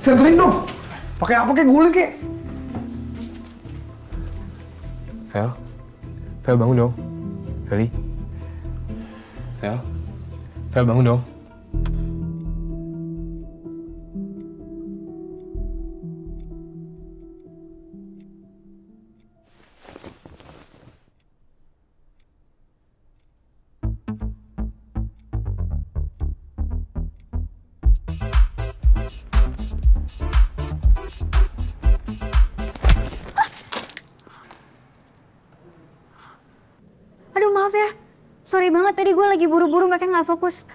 Sentuhin dong. Pakai apa kayak guling kayak? Vel, Vel bangun dong. Veli. Vel, Vel bangun dong. Maaf ya. Sorry banget tadi gue lagi buru-buru makanya nggak fokus.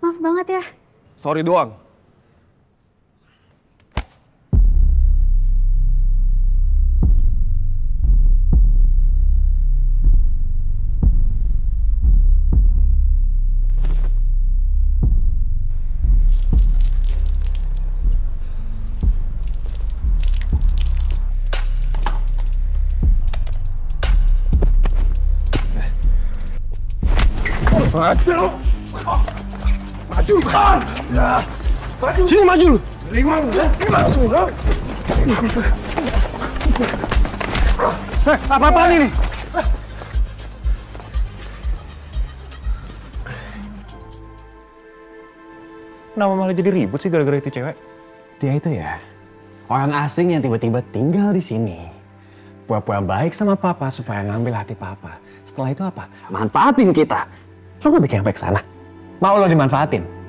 Maaf banget ya. Sorry doang. Maju! Maju kan! Maju! Sini maju lu! Lima, lima, Eh, apa-apaan ini? Kenapa malah jadi ribut sih gara-gara itu cewek? Dia itu ya, orang asing yang tiba-tiba tinggal di sini. Pura-pura baik sama papa supaya ngambil hati papa. Setelah itu apa? Manfaatin kita. Lo gak bikin sampai ke sana? Mau lo dimanfaatin?